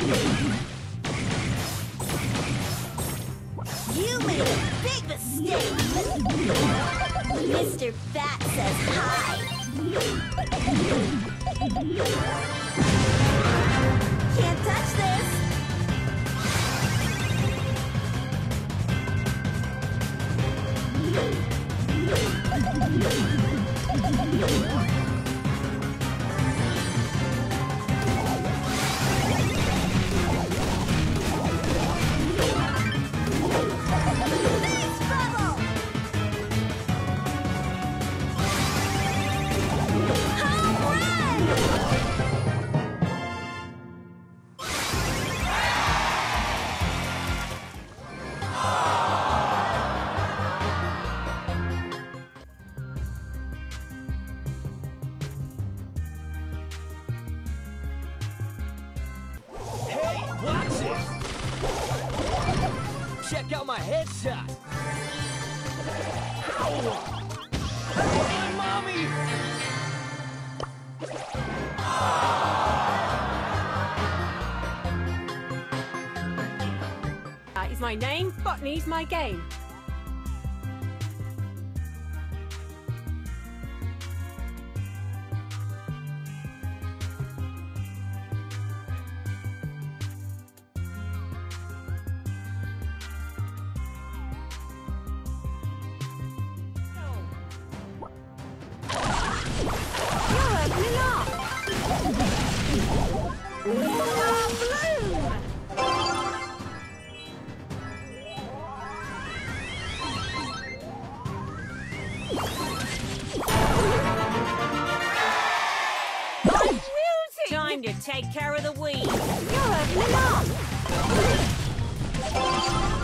You made a big mistake! Mr. Bat says hi! Can't touch this! No! Check out my headshot! Ow! Hey, mommy! Ah. Uh, that is my name, botany's my game. time to take care of the weeds. You're.